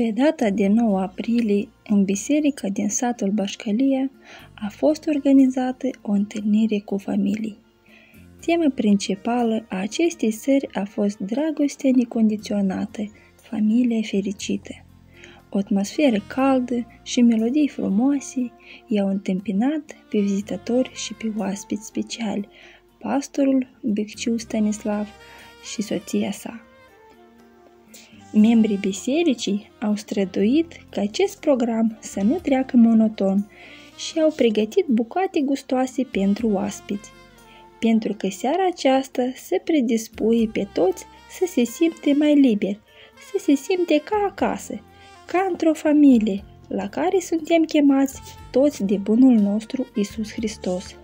Pe data de 9 aprilie, în biserica din satul Bașcalia, a fost organizată o întâlnire cu familii. Tema principală a acestei sări a fost dragostea necondiționată, familie fericită. O atmosferă caldă și melodii frumoase i-au întâmpinat pe vizitatori și pe oaspeți speciali, pastorul Becciu Stanislav și soția sa. Membrii bisericii au străduit ca acest program să nu treacă monoton și au pregătit bucate gustoase pentru oaspeți, pentru că seara aceasta se predispuie pe toți să se simte mai liberi, să se simte ca acasă, ca într-o familie, la care suntem chemați toți de bunul nostru Isus Hristos.